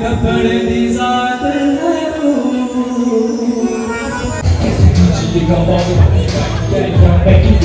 कपड़े दी जात है किसी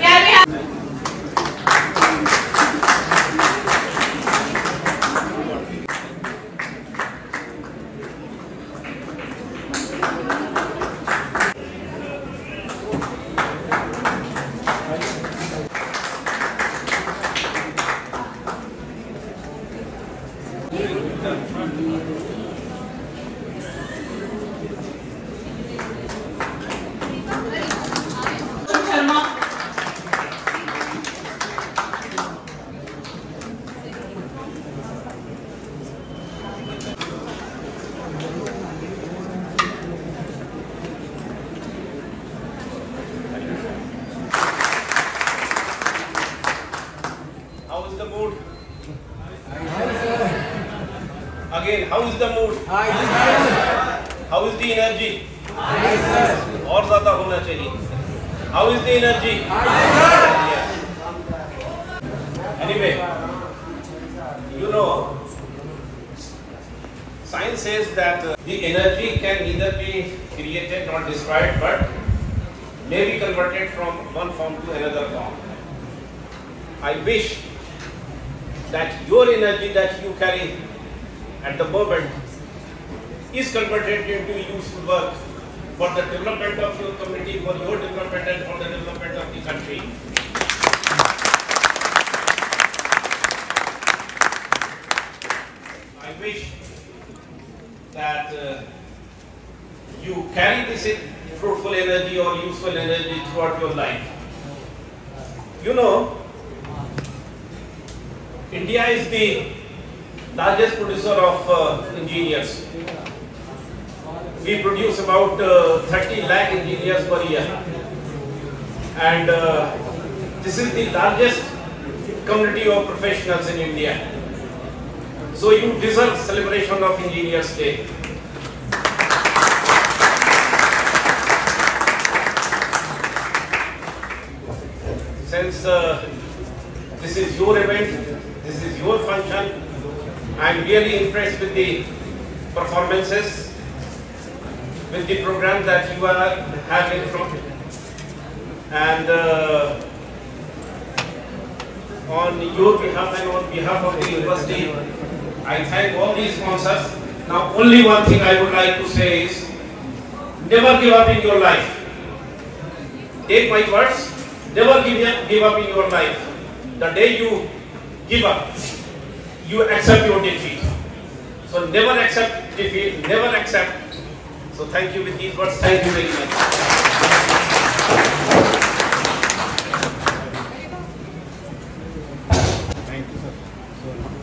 Gel gel. Again, how is the mood? How is the energy? और ज्यादा होना चाहिए How is the energy? Yes. Anyway, you know, science says that uh, the energy can neither be created nor destroyed, but may be converted from one form to another form. I wish that your energy that you carry at the moment is converted into useful work for the development of your community, for your development and for the development of the country. I wish that uh, you carry this fruitful energy or useful energy throughout your life. You know, India is the largest producer of uh, engineers. We produce about uh, 30 lakh engineers per year. And uh, this is the largest community of professionals in India. So you deserve celebration of Engineers Day. Since uh, this is your event, this is your function, I am really impressed with the performances, with the program that you are having from, and uh, on your behalf and on behalf of the university, I thank all these sponsors. Now, only one thing I would like to say is, never give up in your life. Take my words, never give up, give up in your life. The day you give up. You accept your defeat. So never accept defeat, never accept. So thank you with these words. Thank you very much. Thank you, sir.